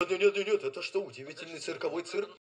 нет нет нет это что удивительный цирковой цирк?